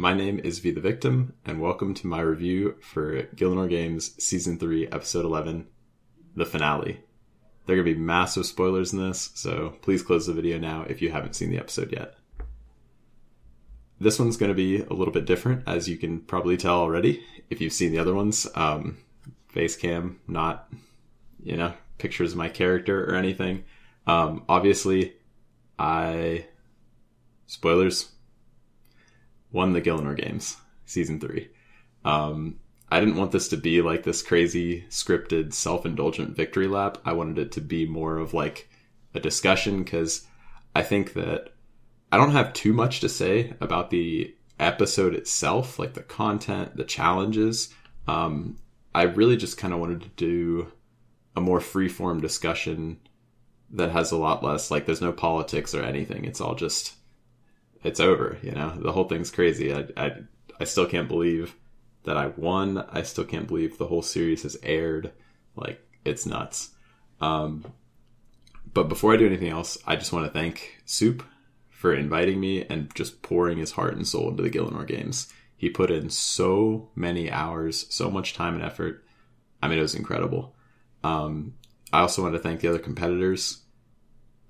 My name is V the Victim, and welcome to my review for Gielinor Games Season 3, Episode 11, the finale. There are going to be massive spoilers in this, so please close the video now if you haven't seen the episode yet. This one's going to be a little bit different, as you can probably tell already if you've seen the other ones. Um, face cam, not, you know, pictures of my character or anything. Um, obviously, I. Spoilers. Won the Gielinor games, season three. Um, I didn't want this to be like this crazy scripted self indulgent victory lap. I wanted it to be more of like a discussion because I think that I don't have too much to say about the episode itself, like the content, the challenges. Um, I really just kind of wanted to do a more free form discussion that has a lot less like there's no politics or anything. It's all just it's over. You know, the whole thing's crazy. I I, I still can't believe that I won. I still can't believe the whole series has aired. Like it's nuts. Um, but before I do anything else, I just want to thank Soup for inviting me and just pouring his heart and soul into the Gielinor games. He put in so many hours, so much time and effort. I mean, it was incredible. Um, I also want to thank the other competitors.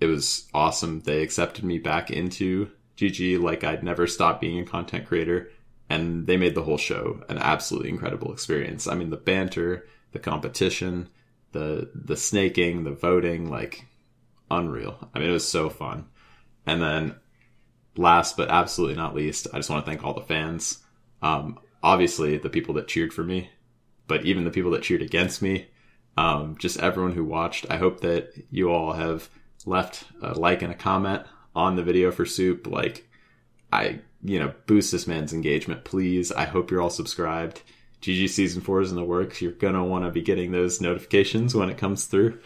It was awesome. They accepted me back into GG like I'd never stop being a content creator, and they made the whole show an absolutely incredible experience. I mean, the banter, the competition, the the snaking, the voting, like unreal. I mean, it was so fun. And then last but absolutely not least, I just want to thank all the fans. Um, obviously, the people that cheered for me, but even the people that cheered against me, um, just everyone who watched. I hope that you all have left a like and a comment on the video for Soup. Like, I, you know, boost this man's engagement, please. I hope you're all subscribed. GG season four is in the works. You're gonna want to be getting those notifications when it comes through.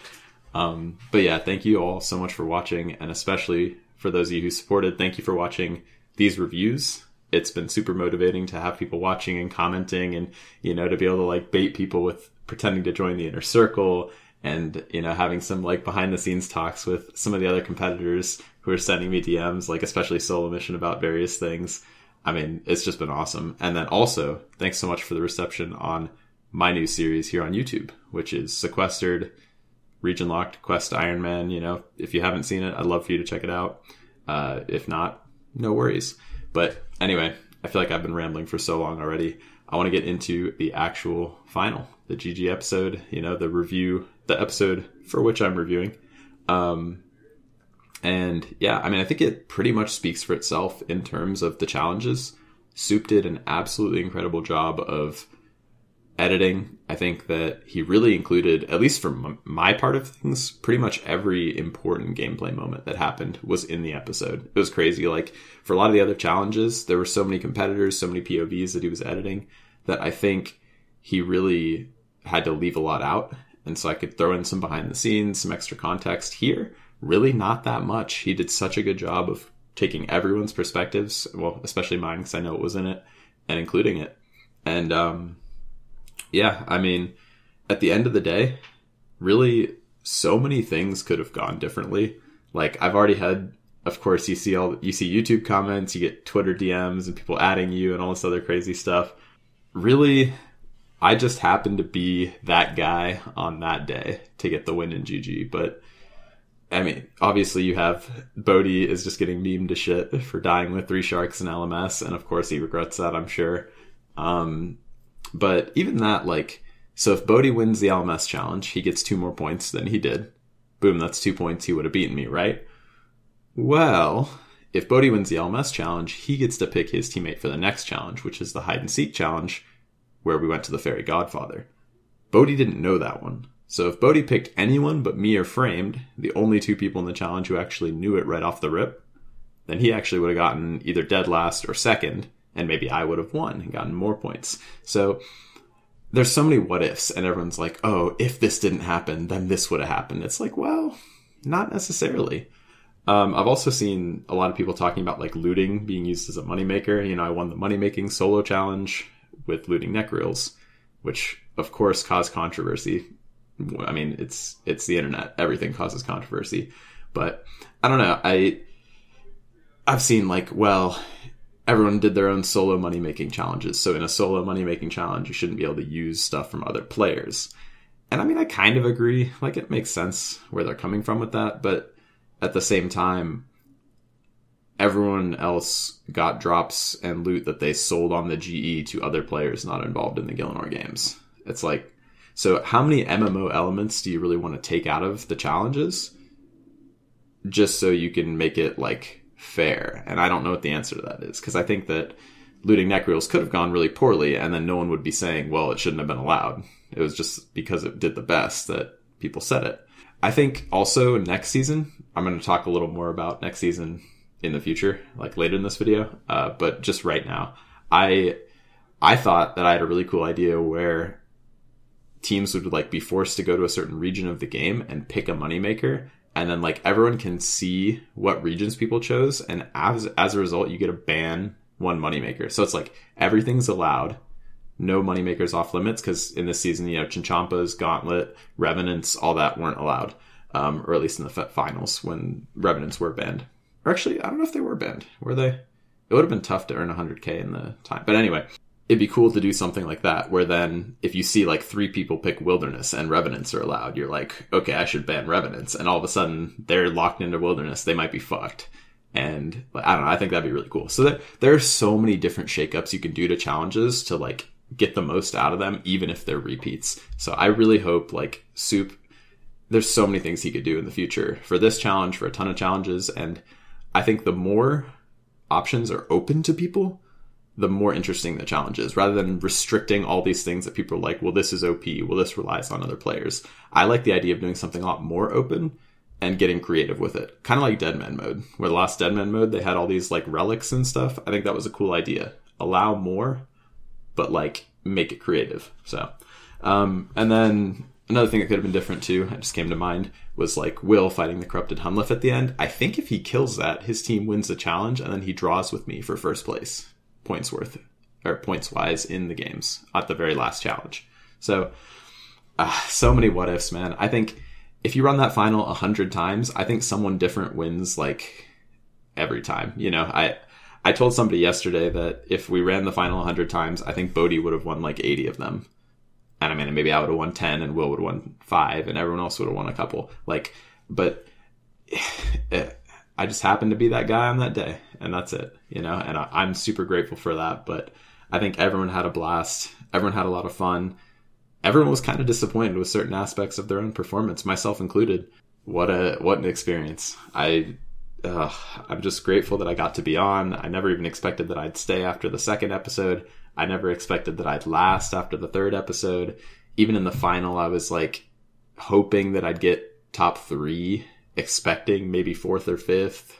Um, but yeah, thank you all so much for watching, and especially for those of you who supported, thank you for watching these reviews. It's been super motivating to have people watching and commenting, and you know, to be able to like bait people with pretending to join the inner circle and you know having some like behind the scenes talks with some of the other competitors who are sending me DMs like especially solo mission about various things. I mean, it's just been awesome. And then also, thanks so much for the reception on my new series here on YouTube, which is Sequestered Region Locked Quest Iron Man. You know, if you haven't seen it, I'd love for you to check it out. Uh, if not, no worries. But anyway, I feel like I've been rambling for so long already. I want to get into the actual final, the GG episode, you know, the review, the episode for which I'm reviewing. Um, and yeah, I mean, I think it pretty much speaks for itself in terms of the challenges. Soup did an absolutely incredible job of editing. I think that he really included, at least from my part of things, pretty much every important gameplay moment that happened was in the episode. It was crazy. Like for a lot of the other challenges, there were so many competitors, so many POVs that he was editing that I think he really had to leave a lot out. And so I could throw in some behind the scenes, some extra context here. Really, not that much. He did such a good job of taking everyone's perspectives, well, especially mine, because I know it was in it, and including it. And um, yeah, I mean, at the end of the day, really so many things could have gone differently. Like I've already had of course you see all you see YouTube comments, you get Twitter DMs and people adding you and all this other crazy stuff. Really I just happened to be that guy on that day to get the win in GG, but I mean, obviously you have B0aty is just getting memed to shit for dying with three sharks in LMS, and of course he regrets that, I'm sure. Um, but even that, like, so if B0aty wins the LMS challenge, he gets two more points than he did. Boom, that's two points. He would have beaten me, right? Well, if B0aty wins the LMS challenge, he gets to pick his teammate for the next challenge, which is the hide and seek challenge, where we went to the Fairy Godfather. B0aty didn't know that one. So if B0aty picked anyone but me or Framed, the only two people in the challenge who actually knew it right off the rip, then he actually would have gotten either dead last or second, and maybe I would have won and gotten more points. So there's so many what ifs, and everyone's like, oh, if this didn't happen, then this would have happened. It's like, well, not necessarily. Um, I've also seen a lot of people talking about like looting being used as a moneymaker. You know, I won the money making solo challenge with looting nechryaels, which of course caused controversy. I mean, it's it's the internet; everything causes controversy. But I don't know. I I've seen like, well, everyone did their own solo money making challenges. So in a solo money making challenge, you shouldn't be able to use stuff from other players. And I mean, I kind of agree. Like, it makes sense where they're coming from with that. But at the same time, everyone else got drops and loot that they sold on the GE to other players not involved in the Gielinor games. It's like, so how many MMO elements do you really want to take out of the challenges just so you can make it like fair? And I don't know what the answer to that is because I think that looting nechryaels could have gone really poorly and then no one would be saying, well, it shouldn't have been allowed. It was just because it did the best that people said it. I think also next season, I'm going to talk a little more about next season in the future, like later in this video. Uh, but just right now, I I thought that I had a really cool idea where teams would like be forced to go to a certain region of the game and pick a moneymaker and then like everyone can see what regions people chose and as as a result you get a ban one moneymaker. So it's like everything's allowed. No moneymakers off limits because in this season you know chinchompas gauntlet revenants all that weren't allowed um, or at least in the finals when revenants were banned. Or actually i don't know if they were banned. Were they? It would have been tough to earn 100k in the time. But anyway it'd be cool to do something like that where then if you see like three people pick wilderness and revenants are allowed you're like okay i should ban revenants. And all of a sudden they're locked into wilderness. They might be fucked. And i don't know. I think that'd be really cool. So that there are so many different shakeups you can do to challenges to like get the most out of them even if they're repeats. So i really hope like soup there's so many things he could do in the future for this challenge for a ton of challenges. And i think the more options are open to people the more interesting the challenge is rather than restricting all these things that people are like, well, this is OP. Well, this relies on other players. I like the idea of doing something a lot more open and getting creative with it. Kind of like Dead Deadman mode, where the last Dead Deadman mode, they had all these like relics and stuff. I think that was a cool idea. Allow more, but like make it creative. So, um, and then another thing that could have been different too, I just came to mind, was like Will fighting the corrupted Hunllef at the end. I think if he kills that, his team wins the challenge and then he draws with me for first place points worth or points wise in the games at the very last challenge. So, uh, so many what ifs, man. I think if you run that final a hundred times, I think someone different wins like every time. You know, I I told somebody yesterday that if we ran the final a 100 times, I think B0aty would have won like 80 of them. And I mean, maybe I would have won 10 and Will would have won 5 and everyone else would have won a couple. Like, but it, I just happened to be that guy on that day, and that's it, you know. And I, am super grateful for that. But I think everyone had a blast. Everyone had a lot of fun. Everyone was kind of disappointed with certain aspects of their own performance, myself included. What a what an experience! I uh, I'm just grateful that I got to be on. I never even expected that I'd stay after the second episode. I never expected that I'd last after the third episode. Even in the final, I was like hoping that I'd get top three expecting maybe fourth or fifth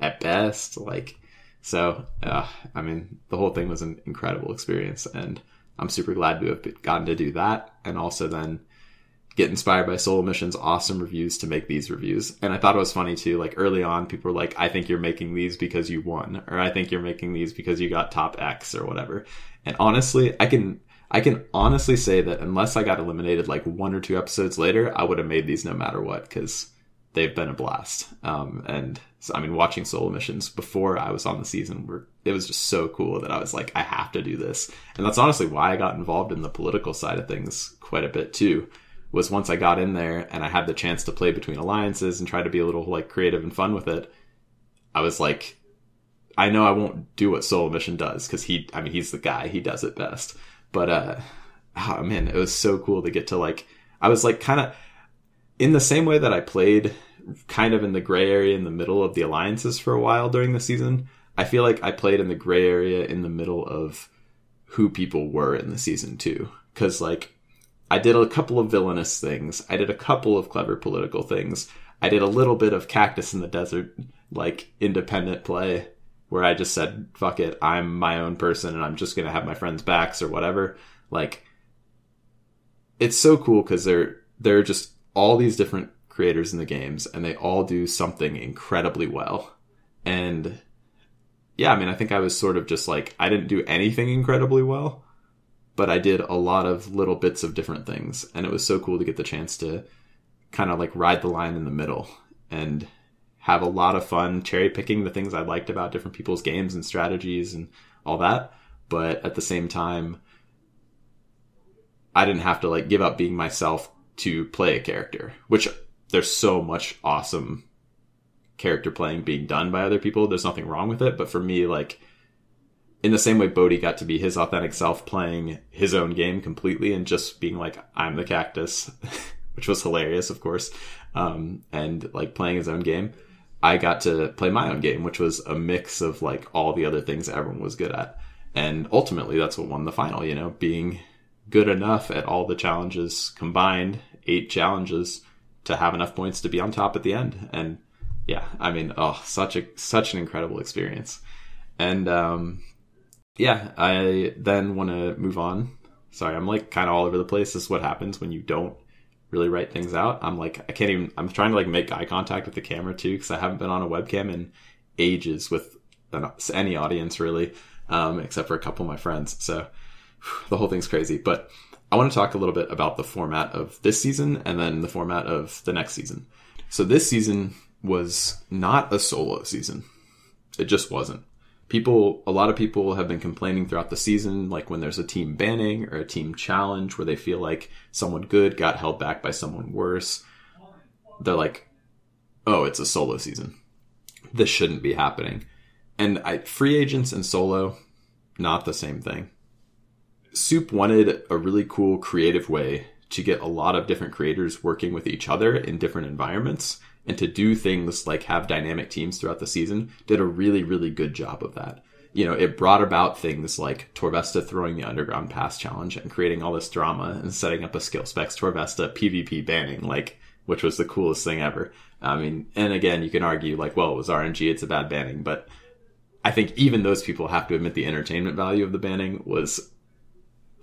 at best. Like, so, uh, I mean, the whole thing was an incredible experience, and I'm super glad to have gotten to do that, and also then get inspired by Solo Mission's awesome reviews to make these reviews. And I thought it was funny too. Like early on, people were like, "I think you're making these because you won," or "I think you're making these because you got top X or whatever." And honestly, I can I can honestly say that unless I got eliminated like one or two episodes later, I would have made these no matter what because they've been a blast. Um, and so, I mean, watching solo missions before I was on the season were, it was just so cool that I was like, I have to do this. And that's honestly why I got involved in the political side of things quite a bit too, was once I got in there and I had the chance to play between alliances and try to be a little like creative and fun with it. I was like, I know I won't do what solo mission does because he, I mean, he's the guy, he does it best. But, uh, oh man, it was so cool to get to like, I was like kind of, in the same way that I played kind of in the gray area in the middle of the alliances for a while during the season, I feel like I played in the gray area in the middle of who people were in the season too. Cause like I did a couple of villainous things. I did a couple of clever political things. I did a little bit of cactus in the desert, like independent play where I just said, fuck it, I'm my own person and I'm just going to have my friends' backs or whatever. Like, it's so cool because they're, they're just all these different creators in the games and they all do something incredibly well. And yeah, I mean, I think I was sort of just like, I didn't do anything incredibly well, but I did a lot of little bits of different things. And it was so cool to get the chance to kind of like ride the line in the middle and have a lot of fun cherry picking the things I liked about different people's games and strategies and all that. But at the same time, I didn't have to like give up being myself to play a character, which there's so much awesome character playing being done by other people. There's nothing wrong with it. But for me, like, in the same way B0aty got to be his authentic self playing his own game completely and just being like, I'm the cactus, which was hilarious, of course. Um, and like playing his own game. I got to play my own game, which was a mix of like all the other things everyone was good at. And ultimately that's what won the final, you know, being good enough at all the challenges combined, eight challenges to have enough points to be on top at the end. And yeah, I mean, oh, such a such an incredible experience. And um, yeah, I then want to move on. Sorry, I'm like kind of all over the place. This is what happens when you don't really write things out. I'm like, I can't even. I'm trying to like make eye contact with the camera too because I haven't been on a webcam in ages with any audience really, um, except for a couple of my friends. So the whole thing's crazy. But I want to talk a little bit about the format of this season and then the format of the next season. So this season was not a solo season. It just wasn't. People, a lot of people have been complaining throughout the season, like when there's a team banning or a team challenge where they feel like someone good got held back by someone worse. They're like, oh, it's a solo season. This shouldn't be happening. And I, free agents and solo, not the same thing. Soup wanted a really cool creative way to get a lot of different creators working with each other in different environments and to do things like have dynamic teams throughout the season did a really, really good job of that. You know, it brought about things like Torvesta throwing the underground pass challenge and creating all this drama and setting up a skill specs Torvesta PvP banning, like, which was the coolest thing ever. I mean, and again, you can argue like, well, it was RNG, it's a bad banning, but I think even those people have to admit the entertainment value of the banning was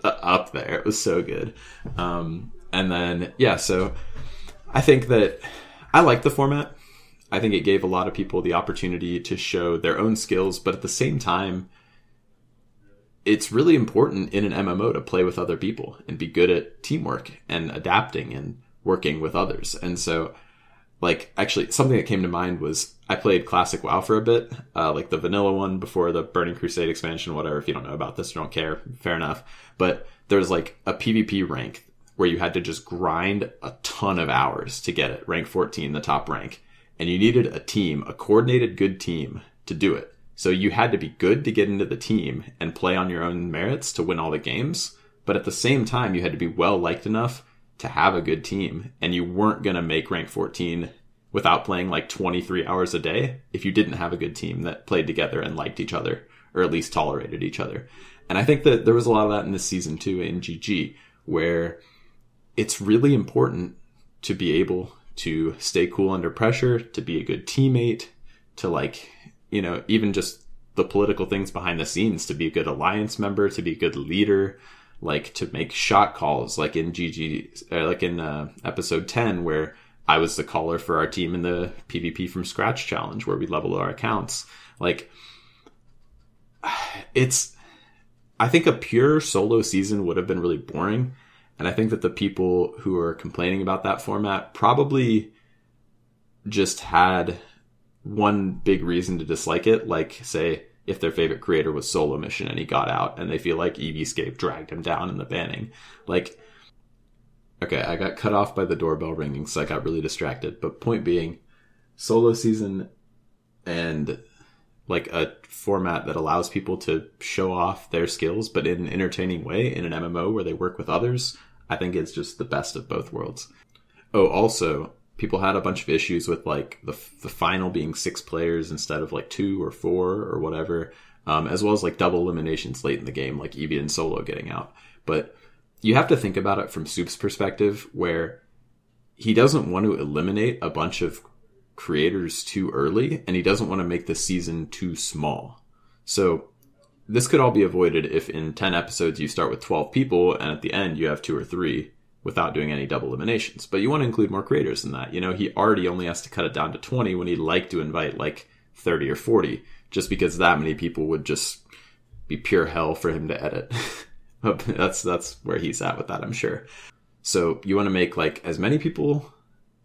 up there. It was so good. Um, and then, yeah, so I think that I like the format. I think it gave a lot of people the opportunity to show their own skills, but at the same time, it's really important in an MMO to play with other people and be good at teamwork and adapting and working with others. And so, like, actually, something that came to mind was I played Classic WoW for a bit, uh, like the vanilla one before the Burning Crusade expansion, whatever. If you don't know about this, you don't care, fair enough. But there's like a PvP rank where you had to just grind a ton of hours to get it, rank 14, the top rank. And you needed a team, a coordinated good team to do it. So you had to be good to get into the team and play on your own merits to win all the games. But at the same time, you had to be well liked enough to have a good team. And you weren't going to make rank 14 without playing like 23 hours a day if you didn't have a good team that played together and liked each other, or at least tolerated each other. And I think that there was a lot of that in this season too in GG, where it's really important to be able to stay cool under pressure, to be a good teammate, to like, you know, even just the political things behind the scenes, to be a good alliance member, to be a good leader, like to make shot calls, like in GG, uh, like in uh, episode 10, where I was the caller for our team in the PvP from scratch challenge, where we level our accounts. Like, it's, I think a pure solo season would have been really boring and I think that the people who are complaining about that format probably just had one big reason to dislike it, like say if their favorite creator was solo mission and he got out and they feel like Eevescape dragged him down in the banning. Like okay, I got cut off by the doorbell ringing, so I got really distracted. But point being, solo season and like a format that allows people to show off their skills, but in an entertaining way in an MMO where they work with others, I think it's just the best of both worlds. Oh, also, people had a bunch of issues with like the the final being six players instead of like two or four or whatever, um, as well as like double eliminations late in the game, like Eevee and Solo getting out. But you have to think about it from Soup's perspective, where he doesn't want to eliminate a bunch of creators too early, and he doesn't want to make the season too small. So this could all be avoided if in 10 episodes you start with 12 people and at the end you have two or three without doing any double eliminations. But you want to include more creators than that. You know, he already only has to cut it down to 20 when he'd like to invite like 30 or 40, just because that many people would just be pure hell for him to edit. that's that's where he's at with that, I'm sure. So you want to make like as many people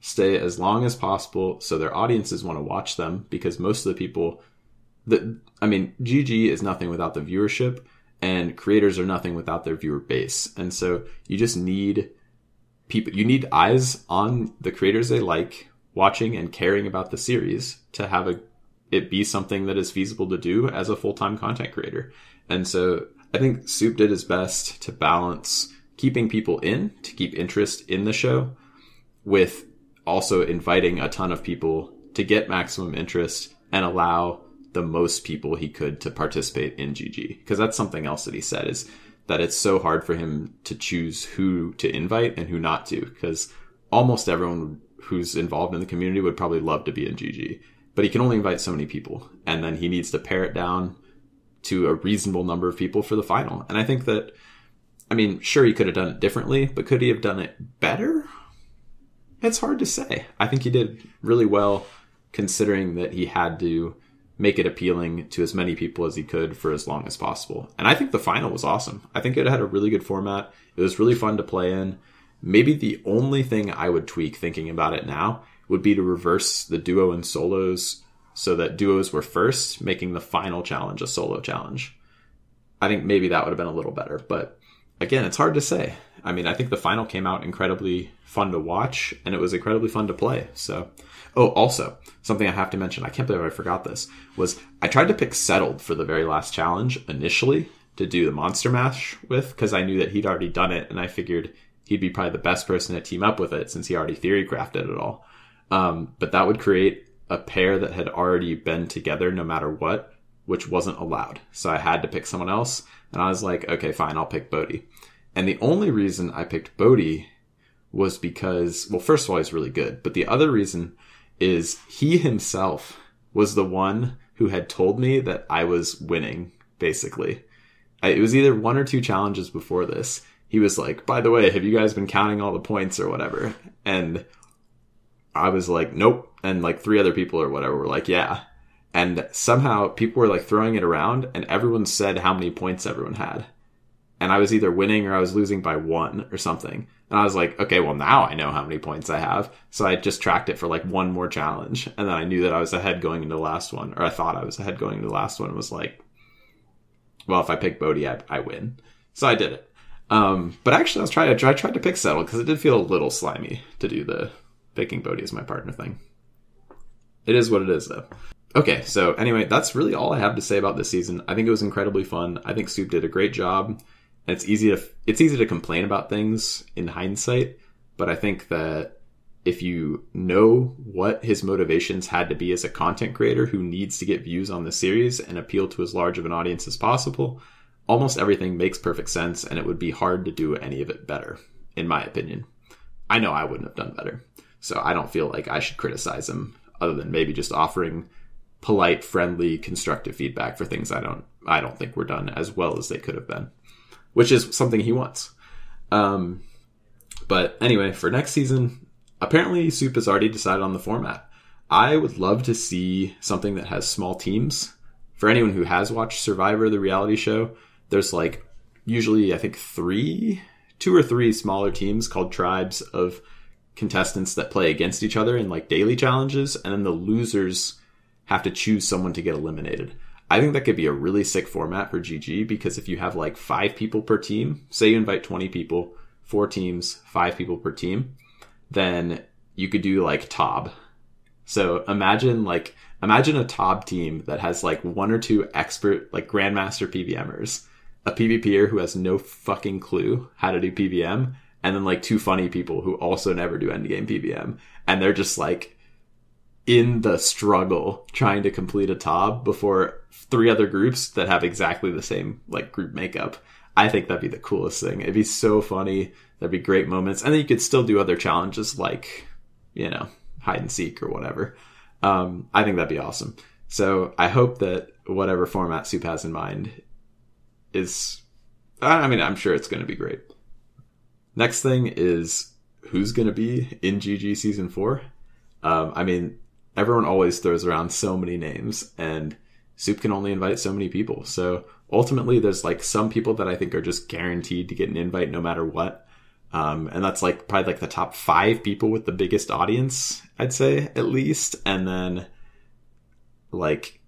stay as long as possible so their audiences want to watch them because most of the people that I mean, GG is nothing without the viewership and creators are nothing without their viewer base. And so you just need people you need eyes on the creators they like watching and caring about the series to have a it be something that is feasible to do as a full-time content creator. And so I think Soup did his best to balance keeping people in to keep interest in the show with also inviting a ton of people to get maximum interest and allow the most people he could to participate in GG. Because that's something else that he said is that it's so hard for him to choose who to invite and who not to. Because almost everyone who's involved in the community would probably love to be in GG. But he can only invite so many people. And then he needs to pare it down to a reasonable number of people for the final. And I think that, I mean, sure, he could have done it differently, but could he have done it better? It's hard to say. I think he did really well considering that he had to make it appealing to as many people as he could for as long as possible. And I think the final was awesome. I think it had a really good format. It was really fun to play in. Maybe the only thing I would tweak thinking about it now would be to reverse the duo and solos so that duos were first, making the final challenge a solo challenge. I think maybe that would have been a little better, but again, it's hard to say. I mean, I think the final came out incredibly fun to watch and it was incredibly fun to play. So, oh, also something I have to mention. I can't believe I forgot this was I tried to pick settled for the very last challenge initially to do the monster mash with because I knew that he'd already done it and I figured he'd be probably the best person to team up with it since he already theory crafted it all. Um, but that would create a pair that had already been together no matter what, which wasn't allowed. So I had to pick someone else. And I was like, okay, fine, I'll pick B0aty. And the only reason I picked B0aty was because, well, first of all, he's really good. But the other reason is he himself was the one who had told me that I was winning, basically. it was either one or two challenges before this. He was like, by the way, have you guys been counting all the points or whatever? And I was like, nope. And like three other people or whatever were like, yeah. And somehow people were like throwing it around and everyone said how many points everyone had. And I was either winning or I was losing by one or something. And I was like, okay, well now I know how many points I have. So I just tracked it for like one more challenge. And then I knew that I was ahead going into the last one, or I thought I was ahead going into the last one. It was like, well, if I pick B0aty, I, I win. So I did it. Um, but actually I was trying to, I tried to pick settle because it did feel a little slimy to do the picking B0aty as my partner thing. It is what it is, though. Okay, so anyway, that's really all I have to say about this season. I think it was incredibly fun. I think Soup did a great job. It's easy to it's easy to complain about things in hindsight, but I think that if you know what his motivations had to be as a content creator who needs to get views on the series and appeal to as large of an audience as possible, almost everything makes perfect sense and it would be hard to do any of it better, in my opinion. I know I wouldn't have done better. So I don't feel like I should criticize him other than maybe just offering polite, friendly, constructive feedback for things I don't I don't think were done as well as they could have been, which is something he wants. Um, but anyway, for next season, apparently Soup has already decided on the format. I would love to see something that has small teams. For anyone who has watched Survivor, the reality show, there's like usually I think three, two or three smaller teams called tribes of contestants that play against each other in like daily challenges, and then the losers have to choose someone to get eliminated. I think that could be a really sick format for GG because if you have like five people per team, say you invite 20 people, four teams, five people per team, then you could do like TOB. So imagine like, imagine a TOB team that has like one or two expert, like grandmaster PvMers, a PvPer who has no fucking clue how to do PvM, and then like two funny people who also never do endgame PvM, and they're just like in the struggle trying to complete a TOB before three other groups that have exactly the same like group makeup. I think that'd be the coolest thing. It'd be so funny. That'd be great moments, and then you could still do other challenges like you know hide and seek or whatever. Um, I think that'd be awesome. So I hope that whatever format Soup has in mind is. I mean, I'm sure it's going to be great. Next thing is who's going to be in GG season four. Um, I mean, everyone always throws around so many names, and Soup can only invite so many people. So ultimately, there's like some people that I think are just guaranteed to get an invite no matter what. Um, and that's like probably like the top five people with the biggest audience, I'd say at least. And then like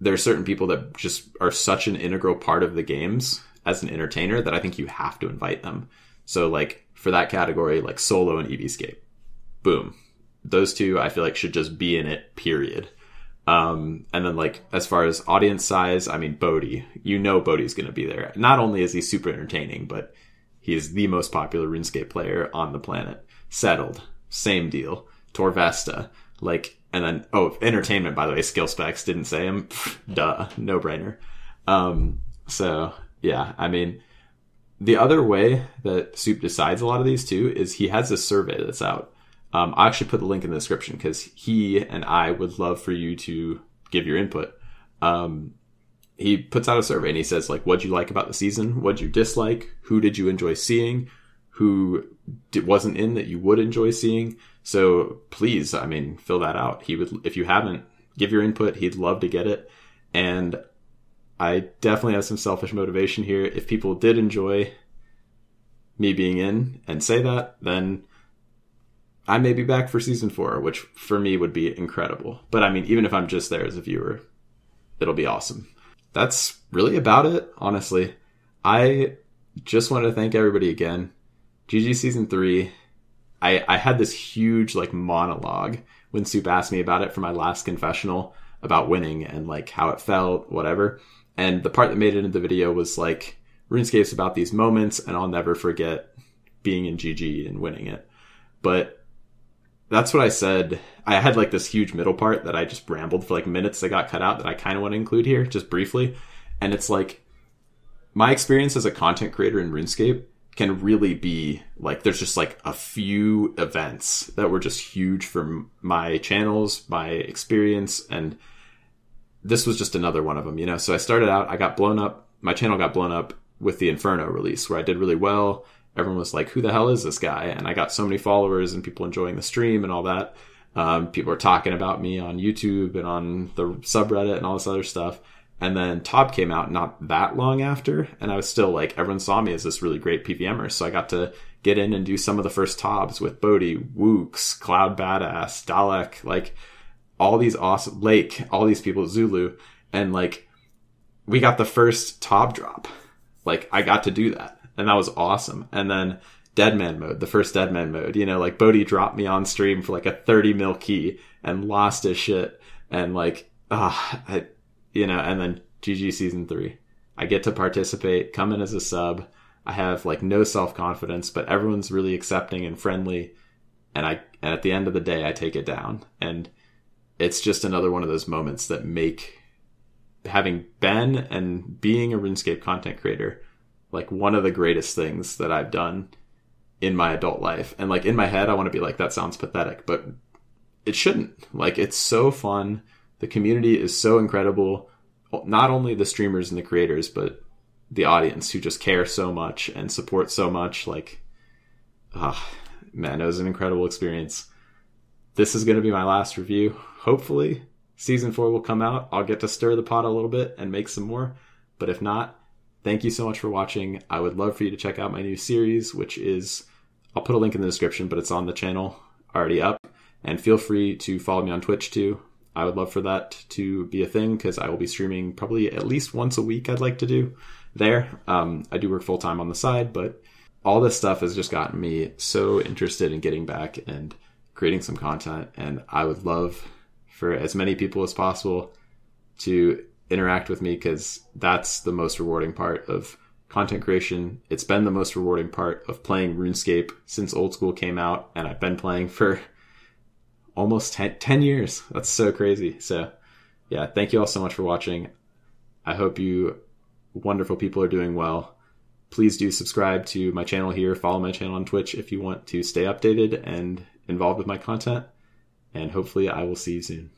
there are certain people that just are such an integral part of the games as an entertainer that I think you have to invite them. So like for that category, like solo and Eevescape, boom, those two I feel like should just be in it. Period. Um, and then like as far as audience size, I mean B0aty, you know B0aty's going to be there. Not only is he super entertaining, but he is the most popular RuneScape player on the planet. Settled, same deal. Torvesta, like, and then oh, entertainment by the way, skill specs didn't say him. Duh, no brainer. Um, so yeah, I mean, the other way that Soup decides a lot of these too is he has a survey that's out um, I'll actually put the link in the description because he and I would love for you to give your input. Um, he puts out a survey and he says like, "What'd you like about the season? What'd you dislike? Who did you enjoy seeing? Who wasn't in that you would enjoy seeing?" So please, I mean, fill that out. He would, if you haven't, give your input. He'd love to get it. And I definitely have some selfish motivation here. If people did enjoy me being in and say that, then I may be back for season four, which for me would be incredible. But I mean, even if I'm just there as a viewer, it'll be awesome. That's really about it, honestly. I just wanted to thank everybody again. GG season three. I, I had this huge like monologue when Soup asked me about it for my last confessional about winning and like how it felt, whatever. And the part that made it into the video was like RuneScape's about these moments and I'll never forget being in GG and winning it. But that's what I said. I had like this huge middle part that I just rambled for like minutes that got cut out that I kind of want to include here just briefly. And it's like my experience as a content creator in RuneScape can really be like there's just like a few events that were just huge for my channels, my experience and this was just another one of them, you know. So I started out, I got blown up, my channel got blown up with the Inferno release where I did really well everyone was like, "Who the hell is this guy?" And I got so many followers and people enjoying the stream and all that. Um, people are talking about me on YouTube and on the subreddit and all this other stuff. And then Tob came out not that long after, and I was still like, everyone saw me as this really great PVMer. So I got to get in and do some of the first Tobs with B0aty, Wooks, Cloud Badass, Dalek, like all these awesome Lake, all these people, Zulu, and like we got the first Tob drop. Like I got to do that and that was awesome. And then Deadman mode, the first Deadman mode, you know, like B0aty dropped me on stream for like a 30 mil key and lost his shit. And like, ah, I, you know, and then GG season three. I get to participate, come in as a sub. I have like no self confidence, but everyone's really accepting and friendly. And I, and at the end of the day, I take it down. And it's just another one of those moments that make having been and being a RuneScape content creator like one of the greatest things that I've done in my adult life. And like in my head, I want to be like, that sounds pathetic, but it shouldn't. Like it's so fun. The community is so incredible. Not only the streamers and the creators, but the audience who just care so much and support so much. Like, ah, oh, man, it was an incredible experience. This is going to be my last review. Hopefully, season four will come out. I'll get to stir the pot a little bit and make some more. But if not, Thank you so much for watching. I would love for you to check out my new series, which is, I'll put a link in the description, but it's on the channel already up. And feel free to follow me on Twitch too. I would love for that to be a thing because I will be streaming probably at least once a week. I'd like to do there. Um, I do work full time on the side, but all this stuff has just gotten me so interested in getting back and creating some content. And I would love for as many people as possible to interact with me because that's the most rewarding part of content creation. It's been the most rewarding part of playing RuneScape since Old School came out, and I've been playing for almost 10, 10 years. That's so crazy. So, yeah, thank you all so much for watching. I hope you wonderful people are doing well. Please do subscribe to my channel here, follow my channel on Twitch if you want to stay updated and involved with my content. And hopefully, I will see you soon.